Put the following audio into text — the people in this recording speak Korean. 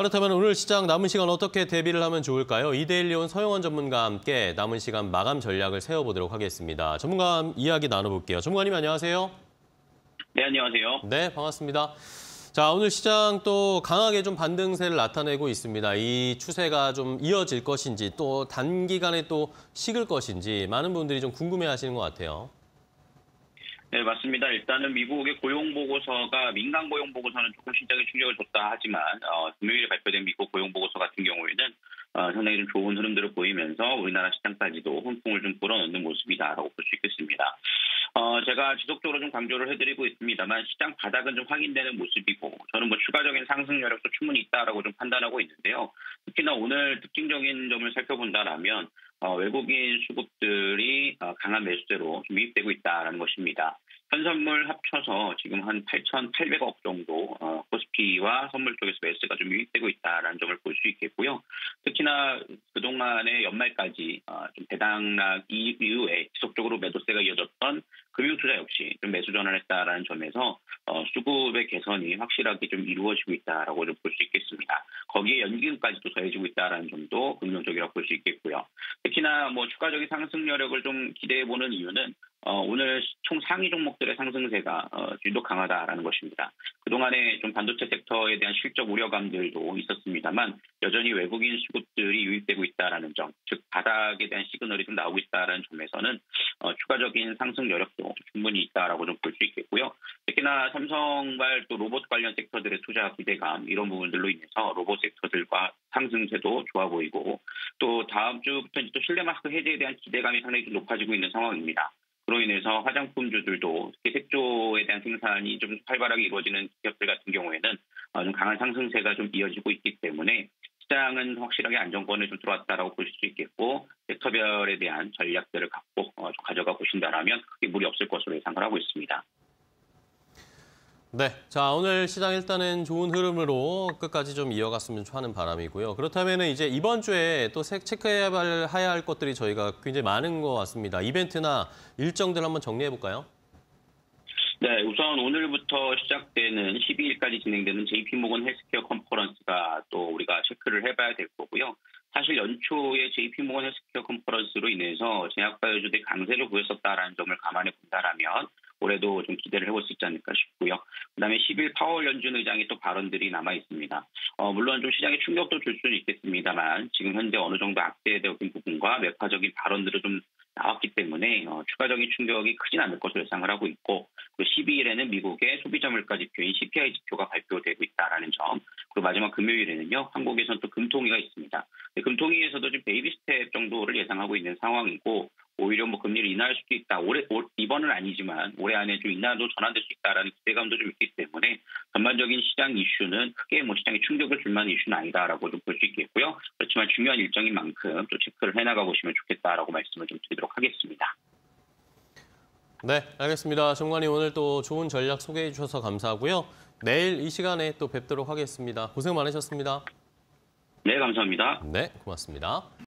그렇다면 오늘 시장 남은 시간 어떻게 대비를 하면 좋을까요? 이데일리온 서영원 전문가와 함께 남은 시간 마감 전략을 세워보도록 하겠습니다. 전문가 이야기 나눠볼게요. 전문가님 안녕하세요. 네, 안녕하세요. 네, 반갑습니다. 자, 오늘 시장 또 강하게 좀 반등세를 나타내고 있습니다. 이 추세가 좀 이어질 것인지 또 단기간에 또 식을 것인지 많은 분들이 좀 궁금해하시는 것 같아요. 네, 맞습니다. 일단은 미국의 고용 보고서가 민간 고용 보고서는 조금 시장에 충격을 줬다 하지만 어, 금요일에 발표된 미국 고용 보고서 같은 경우에는 어, 상당히 좀 좋은 흐름들을 보이면서 우리나라 시장까지도 훈풍을 좀 불어넣는 모습이다라고 볼 수 있겠습니다. 어, 제가 지속적으로 좀 강조를 해드리고 있습니다만 시장 바닥은 좀 확인되는 모습이고 저는 뭐 추가적인 상승 여력도 충분히 있다라고 좀 판단하고 있는데요. 특히나 오늘 특징적인 점을 살펴본다라면 어, 외국인 수급들이 어, 강한 매수세로 좀 유입되고 있다는 것입니다. 현선물 합쳐서 지금 한 8,800억 정도 어, 코스피와 선물 쪽에서 매수가 좀 유입되고 있다는 점을 볼 수 있겠고요. 특히나 그동안의 연말까지 어, 좀 배당락 이후에 지속적으로 매도세가 이어졌던 금융투자 역시 좀 매수 전환했다라는 점에서 어, 수급의 개선이 확실하게 좀 이루어지고 있다라고 좀 볼 수 있겠습니다. 거기에 연기금까지도 더해지고 있다라는 점도 긍정적이라고 볼 수 있겠고요. 특히나 뭐 추가적인 상승 여력을 좀 기대해 보는 이유는 어, 오늘 총 상위 종목들의 상승세가 어, 유독 강하다라는 것입니다. 그동안에 좀 반도체 섹터에 대한 실적 우려감들도 있었습니다만 여전히 외국인 수급들이 유입되고 있다라는 점, 즉 바닥에 대한 시그널이 좀 나오고 있다라는 점에서는 어, 추가적인 상승 여력도 충분히 있다라고 좀 볼 수 있겠고요. 특히나 삼성발 또 로봇 관련 섹터들의 투자 기대감 이런 부분들로 인해서 로봇 섹터들과 상승세도 좋아 보이고 또 다음 주부터 또 실내 마스크 해제에 대한 기대감이 상당히 좀 높아지고 있는 상황입니다. 그로 인해서 화장품주들도 색조에 대한 생산이 좀 활발하게 이루어지는 기업들 같은 경우에는 어, 좀 강한 상승세가 좀 이어지고 있기 때문에 시장은 확실하게 안정권에 좀 들어왔다라고 볼 수 있겠고 섹터별에 대한 전략들을 갖고 어, 좀 가져가 보신다라면 무리 없을 것으로 예상을 하고 있습니다. 네, 자 오늘 시장 일단은 좋은 흐름으로 끝까지 좀 이어갔으면 하는 바람이고요. 그렇다면 이제 이번 주에 또 체크해야 할 것들이 저희가 굉장히 많은 것 같습니다. 이벤트나 일정들 한번 정리해 볼까요? 네, 우선 오늘부터 시작되는 12일까지 진행되는 JP모건 헬스케어 컨퍼런스가 또 우리가 체크를 해봐야 될 거고요. 사실 연초에 JP모건 헬스케어 컨퍼런스로 인해서 제약바이오주들이 강세를 보였었다라는 점을 감안해 본다라면 올해도 좀 기대를 해볼 수 있지 않을까 싶고요. 그다음에 10일 파월 연준 의장의 또 발언들이 남아 있습니다. 어, 물론 좀 시장에 충격도 줄 수는 있겠습니다만 지금 현재 어느 정도 악재된 부분과 매파적인 발언들을 좀 나왔기 때문에 어, 추가적인 충격이 크진 않을 것으로 예상을 하고 있고 그리고 12일에는 미국의 소비자 물가 지표인 CPI 지표가 발표되고 있다라는 점 그리고 마지막 금요일에는요 한국에서는 또 금통위가 있습니다. 금통위에서도 지금 베이비 스텝 정도를 예상하고 있는 상황이고 오히려 뭐 금리를 인하할 수도 있다. 올해 이번은 아니지만 올해 안에 좀 인하도 전환될 수 있다라는 기대감도 좀 있기 때문에 전반적인 시장 이슈는 크게 뭐 시장에 충격을 줄 만한 이슈는 아니다라고 좀 볼 수 있겠고요. 그렇지만 중요한 일정인 만큼 또 체크를 해나가 보시면 좋겠다라고 말씀을 좀 드리도록 하겠습니다. 네, 알겠습니다. 정관님 오늘 또 좋은 전략 소개해 주셔서 감사하고요. 내일 이 시간에 또 뵙도록 하겠습니다. 고생 많으셨습니다. 네, 감사합니다. 네, 고맙습니다.